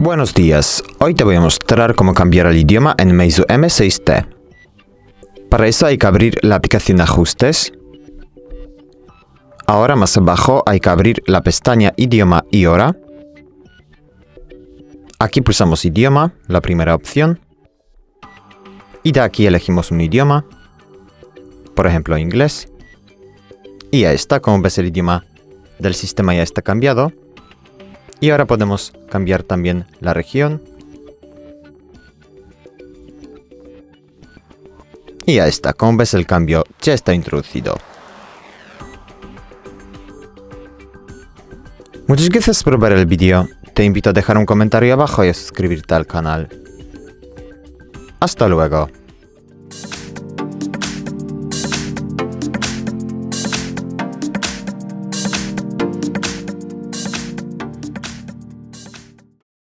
Buenos días, hoy te voy a mostrar cómo cambiar el idioma en Meizu M6T. Para eso hay que abrir la aplicación ajustes. Ahora más abajo hay que abrir la pestaña idioma y hora. Aquí pulsamos idioma, la primera opción. Y de aquí elegimos un idioma, por ejemplo inglés. Y ya está, como ves el idioma del sistema ya está cambiado. Y ahora podemos cambiar también la región. Y ya está, como ves el cambio ya está introducido. Muchas gracias por ver el vídeo. Te invito a dejar un comentario abajo y a suscribirte al canal. Hasta luego.